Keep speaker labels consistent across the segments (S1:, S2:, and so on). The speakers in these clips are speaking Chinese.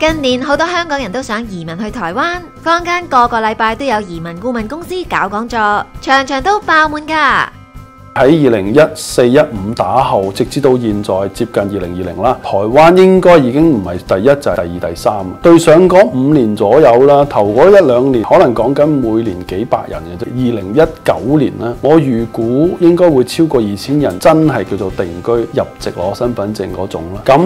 S1: 近年好多香港人都想移民去台湾，坊间个个礼拜都有移民顾问公司搞讲座，场场都爆滿㗎。
S2: 喺二零一四一五打後，直至到現在接近二零二零啦，台灣應該已經唔係第一就係、是、第二、第三。對上嗰五年左右啦，頭嗰一兩年可能講緊每年幾百人嘅啫。二零一九年咧，我預估應該會超過二千人，真係叫做定居入籍攞身份證嗰種啦。咁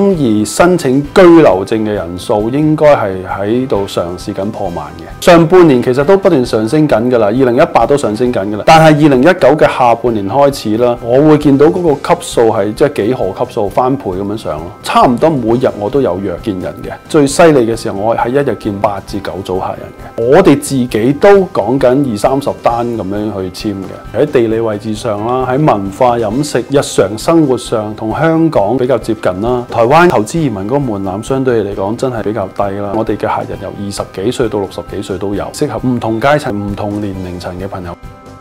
S2: 而申請居留證嘅人數應該係喺度嘗試緊破萬嘅。上半年其實都不斷上升緊㗎啦，二零一八都上升緊㗎啦，但係二零一九嘅下半年開始啦，我會見到嗰個級數係即係幾何級數翻倍咁樣上咯，差唔多每日我都有約見人嘅。最犀利嘅時候，我係一日見八至九組客人嘅。我哋自己都講緊二三十單咁樣去簽嘅。喺地理位置上啦，喺文化飲食、日常生活上同香港比較接近啦。台灣投資移民嗰個門檻相對嚟講真係比較低啦。我哋嘅客人由二十幾歲到六十幾歲都有，適合唔同階層、唔同年齡層嘅朋友。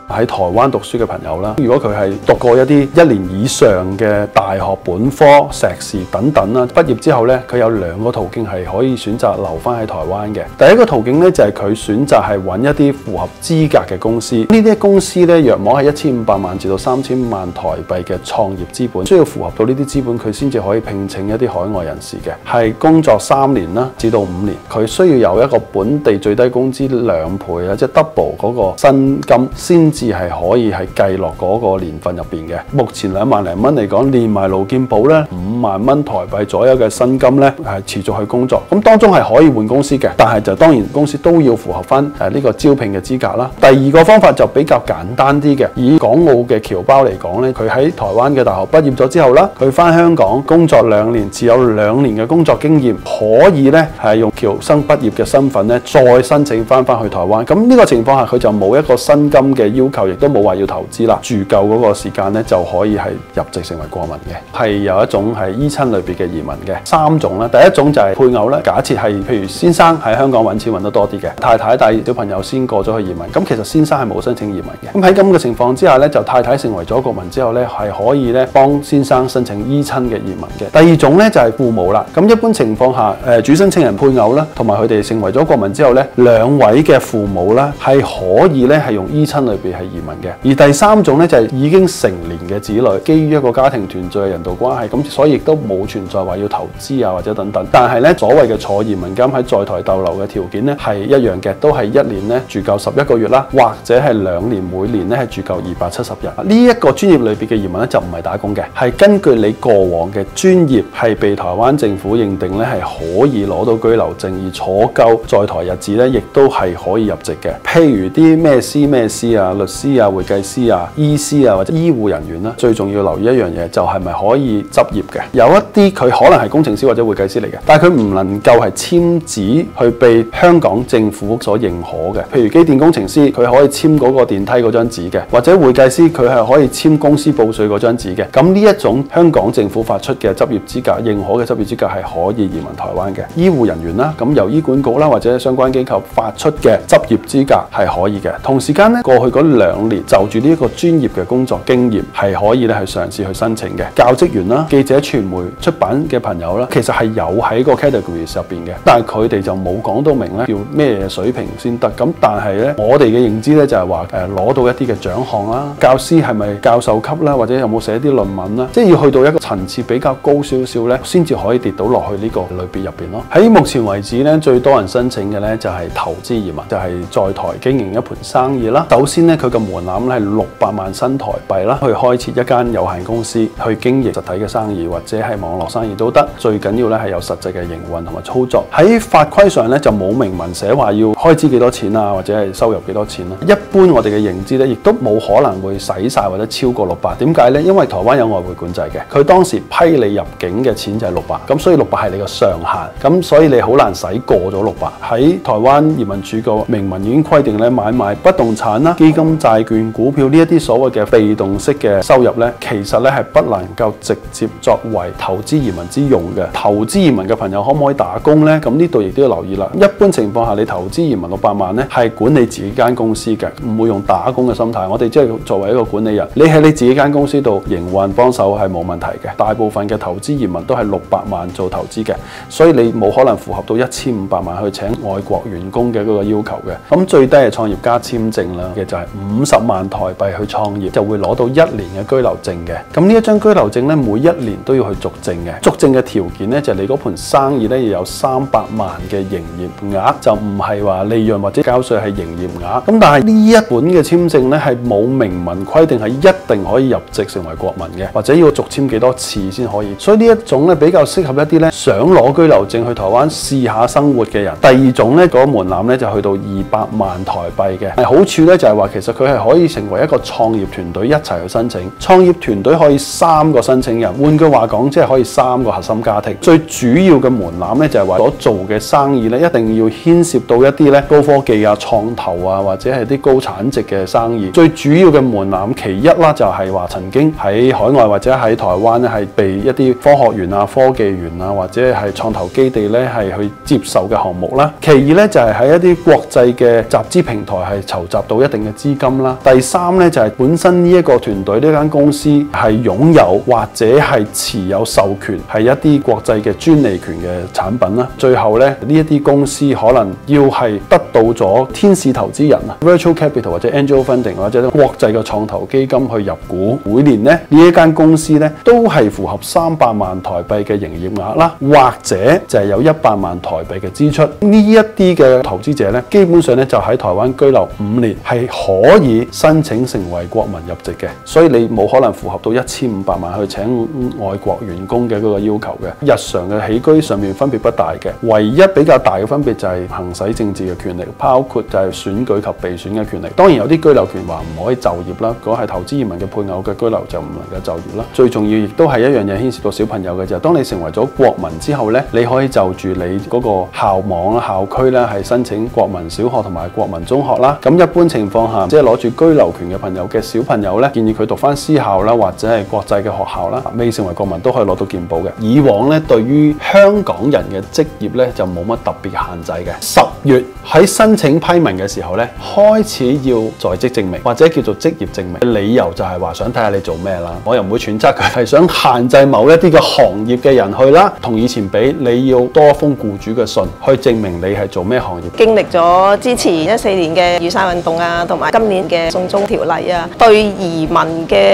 S2: 喺台灣讀書嘅朋友啦，如果佢係讀過一啲一年以上嘅大學本科、碩士等等啦，畢業之後咧，佢有兩個途徑係可以選擇留翻喺台灣嘅。第一個途徑咧就係佢選擇係揾一啲符合資格嘅公司，呢啲公司咧約莫係一千五百萬至到三千萬台幣嘅創業資本，需要符合到呢啲資本，佢先至可以聘請一啲海外人士嘅，係工作三年啦至到五年，佢需要有一個本地最低工資兩倍啊，即係 double 嗰個薪金先至係可以係計落嗰個年份入邊嘅。目前兩萬零蚊嚟講，連埋勞健保咧，五萬蚊台幣左右嘅薪金咧，係持續去工作。咁當中係可以換公司嘅，但係就當然公司都要符合翻誒呢個招聘嘅資格啦。第二個方法就比較簡單啲嘅，以港澳嘅僑胞嚟講咧，佢喺台灣嘅大學畢業咗之後啦，佢翻香港工作兩年，持有兩年嘅工作經驗，可以咧係用橋生畢業嘅身份咧，再申請翻翻去台灣。咁呢個情況下，佢就冇一個薪金嘅要要求，亦都冇話要投資啦，住夠嗰個時間咧就可以係入籍成為國民嘅，係有一種係依親類別嘅移民嘅三種啦。第一種就係配偶咧，假設係譬如先生喺香港揾錢揾得多啲嘅，太太帶小朋友先過咗去移民，咁其實先生係冇申請移民嘅。咁喺咁嘅情況之下咧，就太太成為咗國民之後咧，係可以咧幫先生申請依親嘅移民嘅。第二種咧就係父母啦。咁一般情況下，誒主申請人配偶啦，同埋佢哋成為咗國民之後咧，兩位嘅父母咧係可以咧係用依親類別係移民嘅。而第三種咧就係已經成年嘅子女，基於一個家庭團聚嘅人道關係，咁所以亦都冇存在話要投資啊或者等等。但係咧所謂嘅坐移民監喺在台逗留嘅條件咧係一樣嘅，都係一年咧住夠十一個月啦，或者係兩年每年咧係住夠二百七十日。呢一個專業類別嘅移民咧就唔係打工嘅，係根據你過往嘅專業係被台灣政府認定咧係可以攞到居留證而坐夠在台日子咧，亦都係可以入籍嘅。譬如啲咩師咩師啊、律師啊、會計師啊、醫師啊或者醫護人員啦，最重要留意一樣嘢就係咪可以執業嘅？有一啲佢可能係工程師或者會計師嚟嘅，但係佢唔能夠係簽紙去被香港政府所認可嘅。譬如機電工程師，佢可以簽嗰個電梯嗰張紙嘅，或者會計師佢係可以簽公司報稅嗰張紙嘅。咁呢一種香港政府發出嘅執業資格認可嘅執業資格係可以移民台灣嘅。醫護人員啦，咁由醫管局啦或者相關機構發出嘅執業資格係可以嘅。同時間咧，過去嗰兩年就住呢一個專業嘅工作經驗係可以咧去嘗試去申請嘅。教職員啦、記者、傳媒、出版嘅朋友啦，其實係有喺個 categories 入邊嘅，但係佢哋就冇講到明咧，要咩水平先得。咁但係咧，我哋嘅認知咧就係話誒攞到一啲嘅獎項啦，教師係咪教授級啦，或者有冇寫啲論文啦，即係要去到一個層次比較高少少咧，先至可以跌到落去呢個類別入邊咯。喺目前為止咧，最多人申請嘅咧就係投資移民，就係在台經營一盤生意啦。首先咧，佢嘅門檻咧係六百萬新台幣啦，去開設一間有限公司去經營實體嘅生意或者係網絡生意都得。最緊要咧係有實際嘅營運同埋操作。喺法規上咧就冇明文寫話要開支幾多錢啊，或者係收入幾多錢啦。一般我哋嘅認知咧，亦都冇可能會使晒或者超過六百。點解呢？因為台灣有外匯管制嘅，佢當時批你入境嘅錢就係六百，咁所以六百係你個上限。咁所以你好難使過咗六百。喺台灣移民署個明文已經規定咧，買賣不動產啦、基金金、債券、股票呢一啲所謂嘅被動式嘅收入呢，其實呢係不能夠直接作為投資移民之用嘅。投資移民嘅朋友可唔可以打工呢？咁呢度亦都要留意啦。一般情況下，你投資移民六百萬呢，係管理自己間公司嘅，唔會用打工嘅心態。我哋即係作為一個管理人，你喺你自己間公司度營運幫手係冇問題嘅。大部分嘅投資移民都係六百萬做投資嘅，所以你冇可能符合到一千五百萬去請外國員工嘅嗰個要求嘅。咁最低係創業家簽證啦嘅就係五十萬台幣去創業，就會攞到一年嘅居留證嘅。咁呢一張居留證咧，每一年都要去續證嘅。續證嘅條件咧就係你嗰盤生意咧要有三百萬嘅營業額，就唔係話利潤或者交稅係營業額。咁但係呢一本嘅簽證咧係冇明文規定係一定可以入籍成為國民嘅，或者要續簽幾多次先可以。所以呢一種咧比較適合一啲咧想攞居留證去台灣試下生活嘅人。第二種咧嗰個門檻咧就去到二百萬台幣嘅。好處咧就係話其實其實佢係可以成為一個創業團隊一齊去申請。創業團隊可以三個申請人，換句話講即係可以三個核心家庭。最主要嘅門檻咧就係話所做嘅生意咧一定要牽涉到一啲咧高科技啊、創投啊或者係啲高產值嘅生意。最主要嘅門檻其一啦就係話曾經喺海外或者喺台灣咧係被一啲科學園啊、科技園啊或者係創投基地咧係去接受嘅項目啦。其二咧就係喺一啲國際嘅集資平台係籌集到一定嘅資金啦。第三咧就係本身呢一個團隊呢間公司係擁有或者係持有授權係一啲國際嘅專利權嘅產品啦。最後咧呢一啲公司可能要係得到咗天使投資人啊 （virtual capital） 或者 angel funding 或者國際嘅創投基金去入股，每年咧呢一間公司咧都係符合三百萬台幣嘅營業額啦，或者就係有一百萬台幣嘅支出。呢一啲嘅投資者咧，基本上咧就喺台灣居留五年，係可可以申請成為國民入籍嘅。所以你冇可能符合到一千五百萬去請外國員工嘅嗰個要求嘅。日常嘅起居上面分別不大嘅，唯一比較大嘅分別就係行使政治嘅權力，包括就係選舉及被選嘅權力。當然有啲居留權話唔可以就業啦，如果係投資移民嘅配偶嘅居留就唔能夠就業啦。最重要亦都係一樣嘢牽涉到小朋友嘅就係，當你成為咗國民之後呢，你可以就住你嗰個校網啦、校區呢係申請國民小學同埋國民中學啦。咁一般情況下，即係攞住居留權嘅朋友嘅小朋友呢，建議佢讀翻私校啦，或者係國際嘅學校啦，未成為國民都可以攞到健保嘅。以往呢，對於香港人嘅職業呢，就冇乜特別限制嘅。十月喺申請批文嘅時候呢，開始要在職證明或者叫做職業證明，理由就係話想睇下你做咩啦。我又唔會揣測佢係想限制某一啲嘅行業嘅人去啦。同以前比，你要多封僱主嘅信去證明你係做咩行業。
S3: 經歷咗之前一四年嘅雨傘運動啊，同埋今年嘅送中條例啊，對移民嘅